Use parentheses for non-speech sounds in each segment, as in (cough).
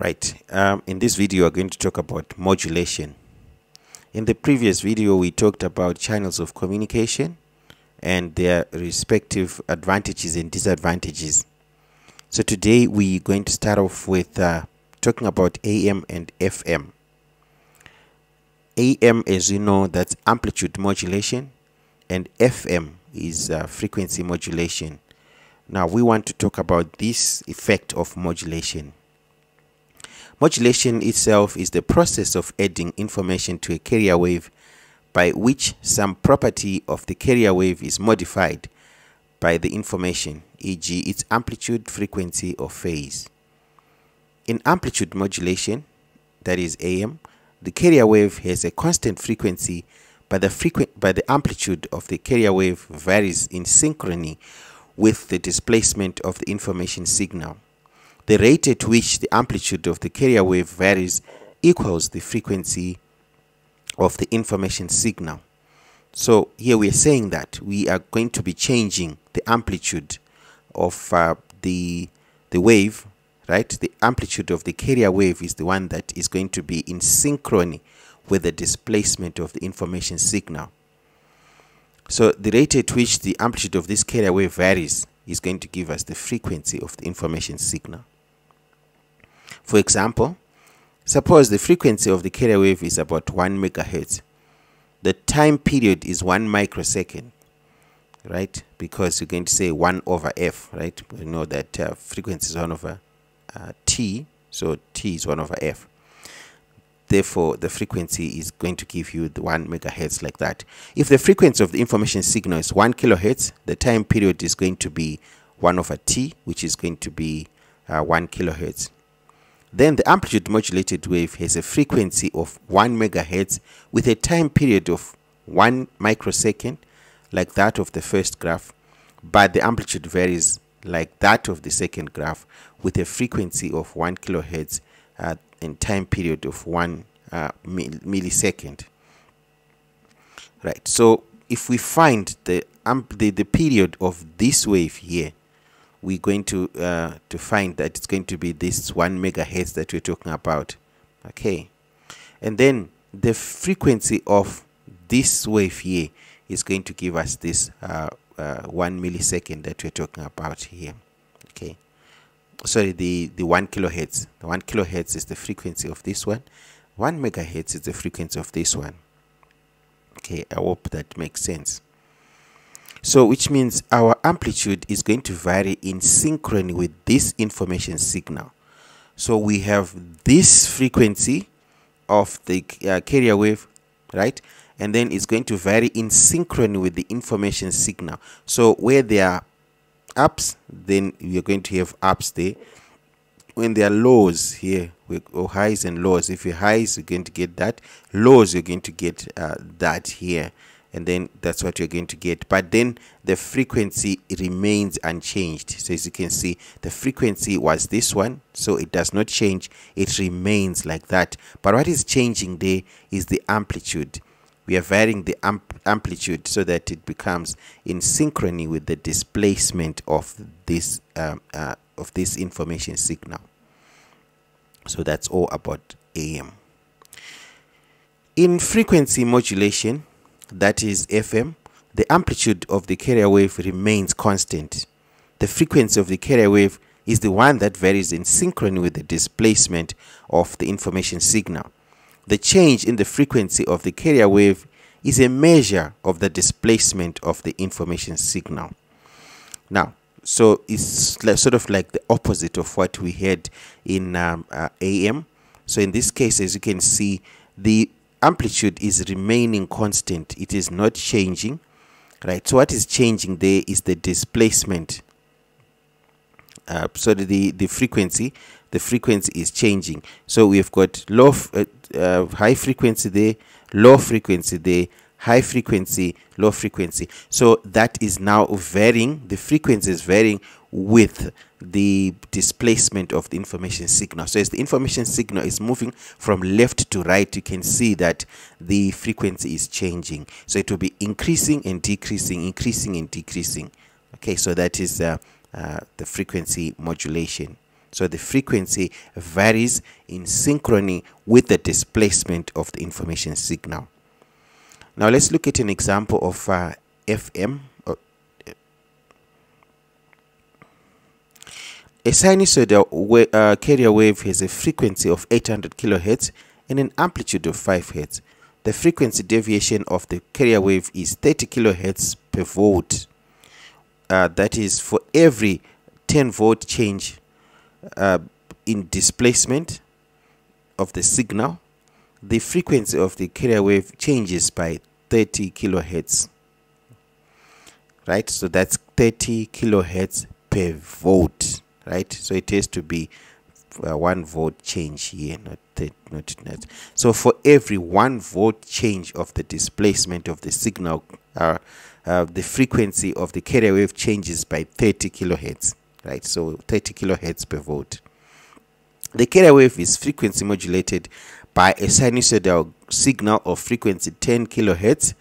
Right, um, in this video we're going to talk about modulation. In the previous video we talked about channels of communication and their respective advantages and disadvantages. So today we're going to start off with uh, talking about AM and FM. AM as you know that's amplitude modulation and FM is uh, frequency modulation. Now we want to talk about this effect of modulation. Modulation itself is the process of adding information to a carrier wave by which some property of the carrier wave is modified by the information, e.g. its amplitude, frequency or phase. In amplitude modulation, that is AM, the carrier wave has a constant frequency but the, but the amplitude of the carrier wave varies in synchrony with the displacement of the information signal. The rate at which the amplitude of the carrier wave varies equals the frequency of the information signal. So here we are saying that we are going to be changing the amplitude of uh, the the wave, right? The amplitude of the carrier wave is the one that is going to be in synchrony with the displacement of the information signal. So the rate at which the amplitude of this carrier wave varies is going to give us the frequency of the information signal. For example, suppose the frequency of the carrier wave is about 1 megahertz. The time period is 1 microsecond, right? Because you're going to say 1 over f, right? We know that uh, frequency is 1 over uh, t, so t is 1 over f. Therefore, the frequency is going to give you the 1 megahertz like that. If the frequency of the information signal is 1 kilohertz, the time period is going to be 1 over t, which is going to be uh, 1 kilohertz. Then the amplitude modulated wave has a frequency of 1 megahertz with a time period of 1 microsecond like that of the first graph, but the amplitude varies like that of the second graph with a frequency of 1 kilohertz uh, and time period of 1 uh, millisecond. Right, so if we find the, the, the period of this wave here, we're going to uh, to find that it's going to be this one megahertz that we're talking about. Okay. And then the frequency of this wave here is going to give us this uh, uh, one millisecond that we're talking about here. Okay. Sorry the the one kilohertz. The one kilohertz is the frequency of this one. One megahertz is the frequency of this one. Okay. I hope that makes sense so which means our amplitude is going to vary in synchrony with this information signal. So we have this frequency of the uh, carrier wave, right? And then it's going to vary in synchrony with the information signal. So where there are ups, then you're going to have ups there. When there are lows here, or highs and lows, if you're highs, you're going to get that. Lows, you're going to get uh, that here and then that's what you're going to get. But then the frequency remains unchanged. So as you can see the frequency was this one so it does not change. It remains like that. But what is changing there is the amplitude. We are varying the amp amplitude so that it becomes in synchrony with the displacement of this um, uh, of this information signal. So that's all about AM in frequency modulation that is FM, the amplitude of the carrier wave remains constant. The frequency of the carrier wave is the one that varies in synchrony with the displacement of the information signal. The change in the frequency of the carrier wave is a measure of the displacement of the information signal. Now, so it's sort of like the opposite of what we had in um, uh, AM. So in this case, as you can see, the amplitude is remaining constant. It is not changing right? So what is changing there is the displacement. Uh, so the the frequency the frequency is changing. So we've got low uh, uh, high frequency there low frequency there high frequency low frequency. So that is now varying the frequency is varying with the displacement of the information signal. So as the information signal is moving from left to right, you can see that the frequency is changing. So it will be increasing and decreasing, increasing and decreasing. Okay, so that is uh, uh, the frequency modulation So the frequency varies in synchrony with the displacement of the information signal. Now let's look at an example of uh, FM. Uh, a sinusoidal uh, carrier wave has a frequency of 800 kilohertz and an amplitude of 5 hertz. The frequency deviation of the carrier wave is 30 kilohertz per volt. Uh, that is for every 10 volt change uh, in displacement of the signal, the frequency of the carrier wave changes by 30 kilohertz. Right, so that's 30 kilohertz per volt. Right, so it has to be uh, one volt change here, not that, not. So for every one volt change of the displacement of the signal, uh, uh, the frequency of the carrier wave changes by 30 kilohertz right? So 30 kilohertz per volt. The carrier wave is frequency modulated by a sinusoidal signal of frequency 10 kilohertz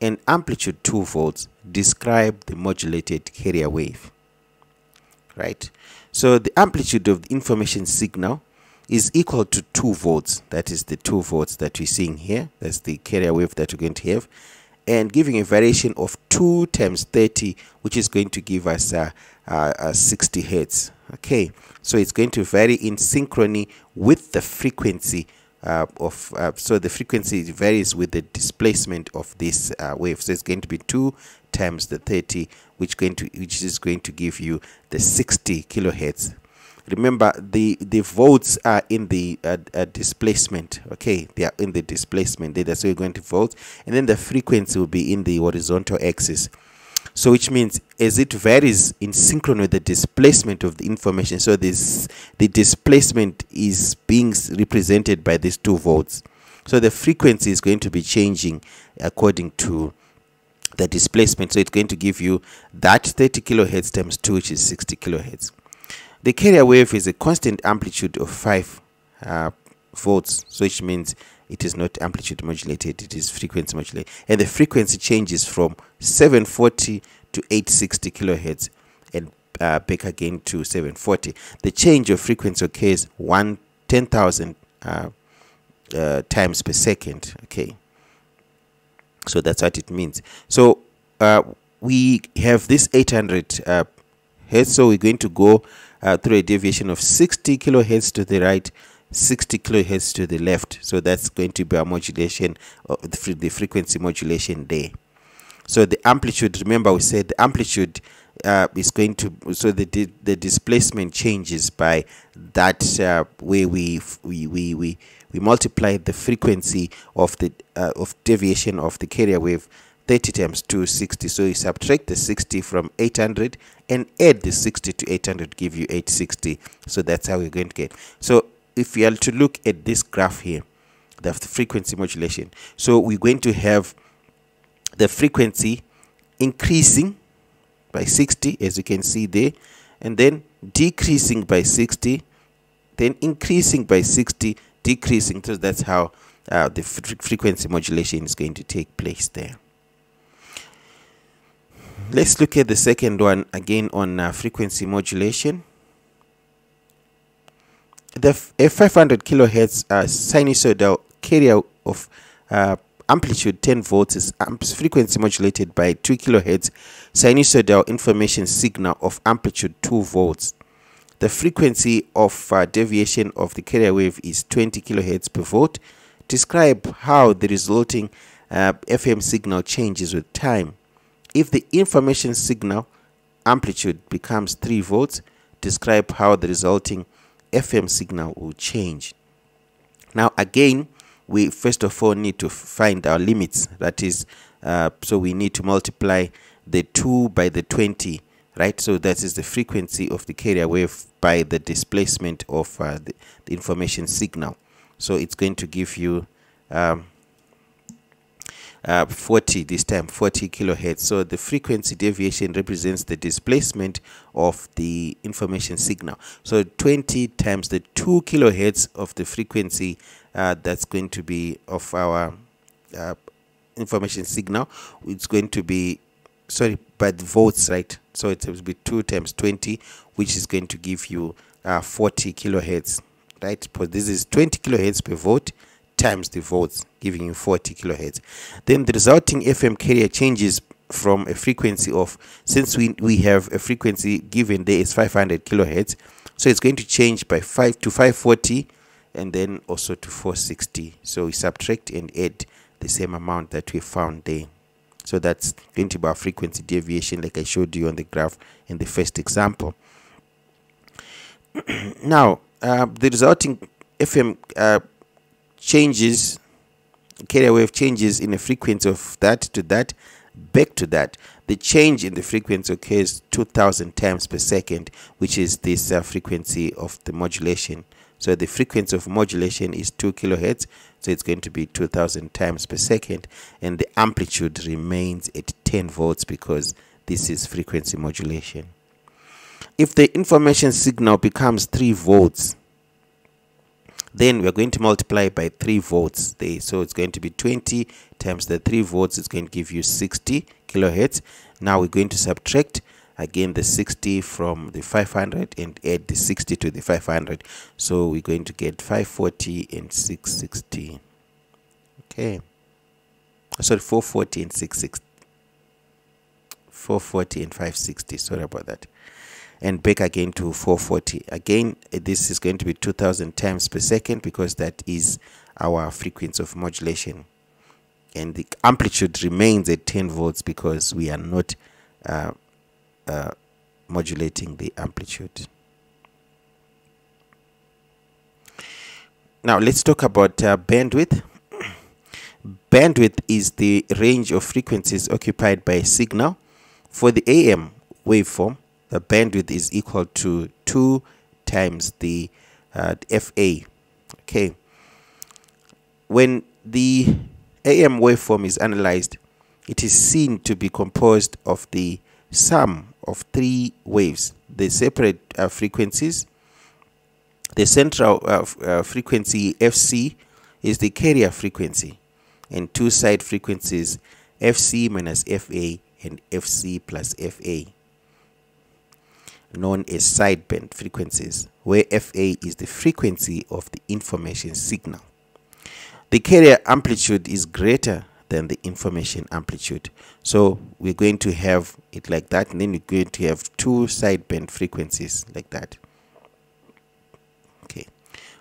and amplitude 2 volts describe the modulated carrier wave right? So the amplitude of the information signal is equal to 2 volts. That is the 2 volts that we're seeing here. That's the carrier wave that we're going to have. And giving a variation of 2 times 30 which is going to give us a, a, a 60 hertz. Okay so it's going to vary in synchrony with the frequency uh, of uh, so the frequency varies with the displacement of this uh, wave. So it's going to be 2 times the 30 which going to which is going to give you the 60 kilohertz. Remember the the volts are in the uh, uh, displacement okay? They are in the displacement. That's where you're going to volts and then the frequency will be in the horizontal axis. So which means as it varies in synchron with the displacement of the information so this the displacement is being represented by these two volts. So the frequency is going to be changing according to the displacement so it's going to give you that 30 kilohertz times 2 which is 60 kilohertz the carrier wave is a constant amplitude of 5 uh, volts, so which means it is not amplitude modulated, it is frequency modulated. And the frequency changes from 740 to 860 kilohertz and uh, back again to 740. The change of frequency occurs 1 10,000 uh, uh, times per second. Okay, so that's what it means. So uh, we have this 800 uh, hertz, so we're going to go uh, through a deviation of 60 kilohertz to the right 60 kilohertz to the left. So that's going to be a modulation of the, the frequency modulation there so the amplitude remember we said the amplitude uh, is going to so the the displacement changes by that uh, way we we we we we multiply the frequency of the uh, of deviation of the carrier wave 30 times 260 so you subtract the 60 from 800 and add the 60 to 800 give you 860 so that's how we're going to get. So if we are to look at this graph here the frequency modulation so we're going to have the frequency increasing by 60 as you can see there and then decreasing by 60 then increasing by 60 decreasing so that's how uh, the frequency modulation is going to take place there Let's look at the second one again on uh, frequency modulation. The a 500 kilohertz uh, sinusoidal carrier of uh, amplitude 10 volts is frequency modulated by 2 kilohertz sinusoidal information signal of amplitude 2 volts. The frequency of uh, deviation of the carrier wave is 20 kilohertz per volt. Describe how the resulting uh, FM signal changes with time. If the information signal amplitude becomes 3 volts, describe how the resulting FM signal will change. Now again, we first of all need to find our limits. That is, uh, so we need to multiply the 2 by the 20, right? So that is the frequency of the carrier wave by the displacement of uh, the, the, information signal. So it's going to give you um, uh, 40 this time 40 kilohertz so the frequency deviation represents the displacement of the information signal so 20 times the 2 kilohertz of the frequency uh, that's going to be of our uh, information signal. It's going to be sorry by the volts right? So it will be 2 times 20 which is going to give you uh, 40 kilohertz right? But this is 20 kilohertz per volt times the volts giving you 40 kilohertz. Then the resulting fm carrier changes from a frequency of since we we have a frequency given there is 500 kilohertz so it's going to change by 5 to 540 and then also to 460 so we subtract and add the same amount that we found there. So that's going to be our frequency deviation like i showed you on the graph in the first example. (clears throat) Now uh, the resulting fm uh, changes carrier wave changes in a frequency of that to that back to that. The change in the frequency occurs 2000 times per second which is this uh, frequency of the modulation so the frequency of modulation is 2 kilohertz so it's going to be 2000 times per second and the amplitude remains at 10 volts because this is frequency modulation. If the information signal becomes 3 volts then we're going to multiply by 3 volts there. So it's going to be 20 times the 3 volts It's going to give you 60 kilohertz. Now we're going to subtract again the 60 from the 500 and add the 60 to the 500 so we're going to get 540 and 660 okay. Sorry 440 and 660 440 and 560 sorry about that. And back again to 440 again this is going to be 2000 times per second because that is our frequency of modulation. And the amplitude remains at 10 volts because we are not uh, uh, modulating the amplitude now let's talk about uh, bandwidth bandwidth is the range of frequencies occupied by a signal for the am waveform the bandwidth is equal to 2 times the uh, FA. Okay. When the AM waveform is analyzed, it is seen to be composed of the sum of three waves, the separate uh, frequencies. The central uh, uh frequency FC is the carrier frequency, and two side frequencies FC minus FA and FC plus FA known as sideband frequencies, where FA is the frequency of the information signal. The carrier amplitude is greater than the information amplitude. So we're going to have it like that, and then we're going to have two sideband frequencies like that. Okay.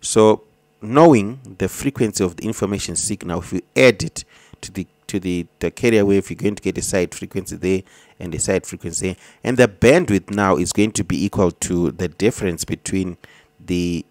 So knowing the frequency of the information signal, if you add it to the to the, the carrier wave, you're going to get a side frequency there and a side frequency there. And the bandwidth now is going to be equal to the difference between the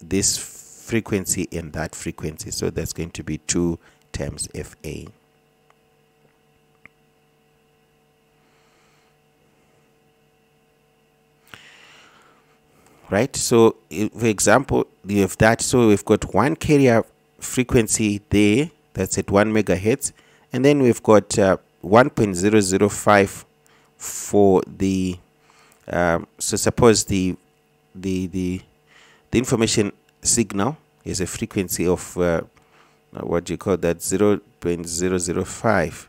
this frequency and that frequency. So that's going to be 2 times FA. Right, so for example, you have that. So we've got one carrier frequency there that's at 1 megahertz and then we've got uh, 1.005 for the um, so suppose the the the the information signal is a frequency of uh, what do you call that? 0.005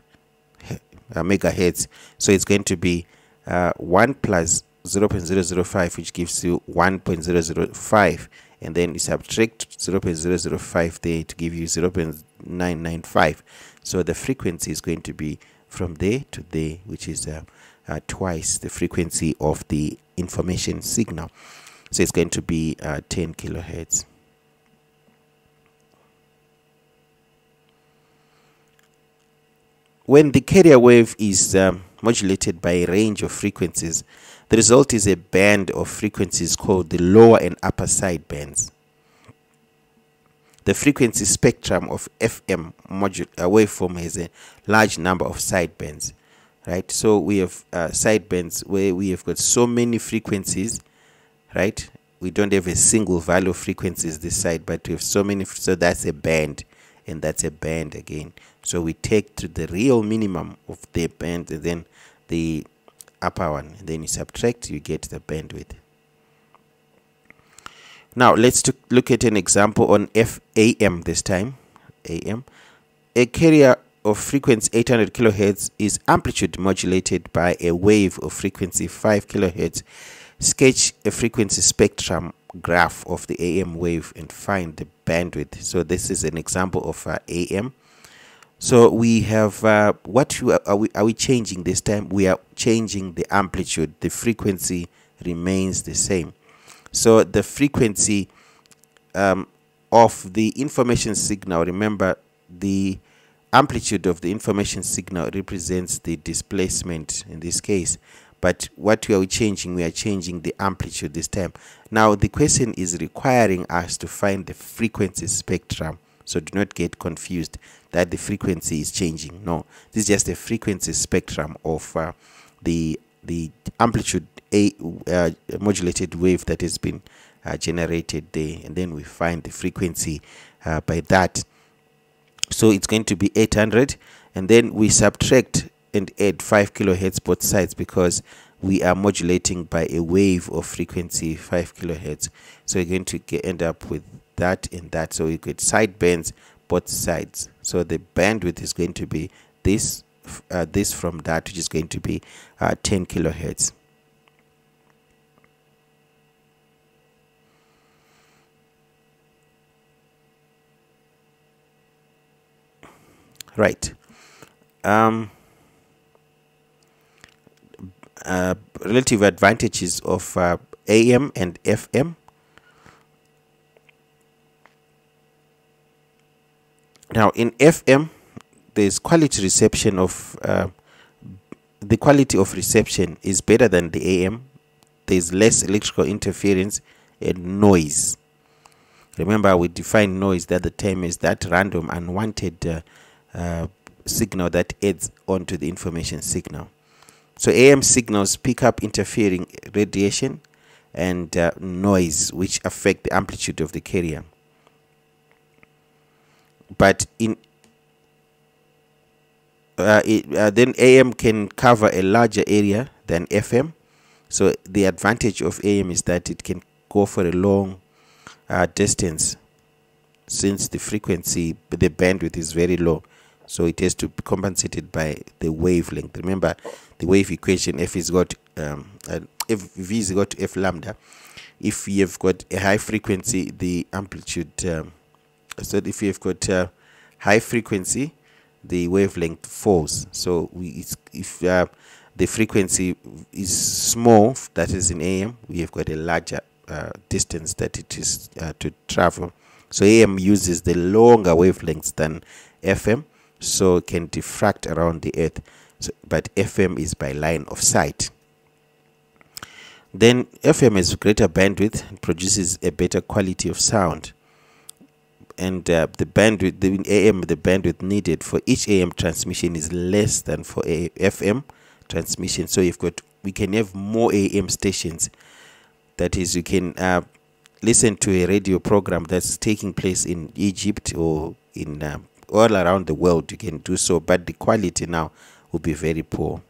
uh, megahertz. So it's going to be uh, 1 plus 0.005 which gives you 1.005 and then you subtract 0.005 there to give you 0.995 so the frequency is going to be from there to there which is uh, uh, twice the frequency of the information signal. So it's going to be uh, 10 kilohertz when the carrier wave is um, modulated by a range of frequencies the result is a band of frequencies called the lower and upper side bands. The frequency spectrum of FM module, uh, waveform has a large number of side bands, right? So we have uh, side bands where we have got so many frequencies, right? We don't have a single value of frequencies this side, but we have so many, so that's a band, and that's a band again. So we take to the real minimum of the band, and then the upper one and then you subtract you get the bandwidth. Now let's look at an example on FAM this time. AM a carrier of frequency 800 kilohertz is amplitude modulated by a wave of frequency 5 kilohertz. Sketch a frequency spectrum graph of the AM wave and find the bandwidth. So this is an example of uh, AM. So we have uh, what are we are we changing this time? We are changing the amplitude. The frequency remains the same. So the frequency um, of the information signal. Remember the amplitude of the information signal represents the displacement in this case but what we are changing we are changing the amplitude this time. Now the question is requiring us to find the frequency spectrum. So do not get confused that the frequency is changing. No this is just a frequency spectrum of uh, the the amplitude a uh, modulated wave that has been uh, generated there and then we find the frequency uh, by that. So it's going to be 800 and then we subtract and add 5 kilohertz both sides because we are modulating by a wave of frequency 5 kilohertz. So we're going to get, end up with that and that. So we get side bands both sides. So the bandwidth is going to be this uh, this from that which is going to be uh, 10 kilohertz. Right. Um uh, relative advantages of uh, AM and FM. Now in FM, there's quality reception of uh, the quality of reception is better than the AM. There's less electrical interference and noise. Remember, we define noise that the term is that random, unwanted uh, uh, signal that adds onto the information signal. So AM signals pick up interfering radiation and uh, noise which affect the amplitude of the carrier. But in uh, it, uh, then AM can cover a larger area than FM. So the advantage of AM is that it can go for a long uh, distance since the frequency, the bandwidth is very low so it has to be compensated by the wavelength. Remember the wave equation f is got um, f v is got f lambda. If you have got a high frequency the amplitude um, so if you have got uh, high frequency the wavelength falls. So we if uh, the frequency is small that is in am we have got a larger uh, distance that it is uh, to travel. So am uses the longer wavelengths than fm so can diffract around the earth. So, but fm is by line of sight. Then fm has greater bandwidth produces a better quality of sound. And uh, the bandwidth the am the bandwidth needed for each am transmission is less than for a fm transmission. So you've got we can have more am stations. That is you can uh, listen to a radio program that's taking place in egypt or in uh, all around the world you can do so but the quality now will be very poor.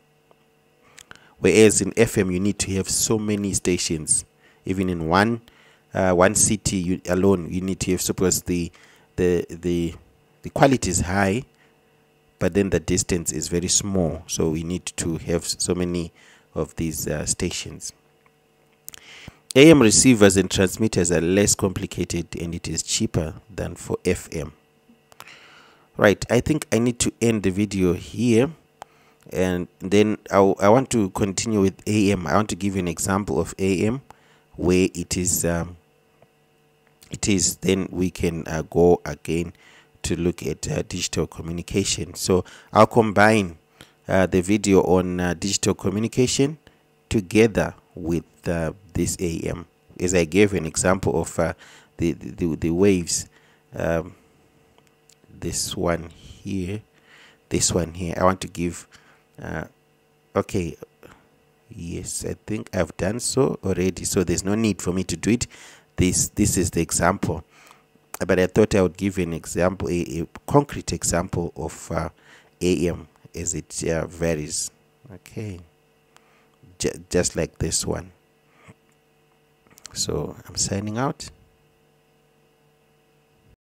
Whereas in fm you need to have so many stations. Even in one uh, one city you, alone you need to have suppose the the the the quality is high but then the distance is very small. So we need to have so many of these uh, stations. AM receivers and transmitters are less complicated and it is cheaper than for FM right i think i need to end the video here and then I, I want to continue with am i want to give you an example of am where it is um, it is then we can uh, go again to look at uh, digital communication. So i'll combine uh, the video on uh, digital communication together with uh, this am as i gave an example of uh, the, the the waves um, this one here this one here. I want to give uh, okay. Yes I think I've done so already so there's no need for me to do it. This this is the example. But I thought I would give an example a, a concrete example of uh, AM as it uh, varies. Okay. J just like this one. So I'm signing out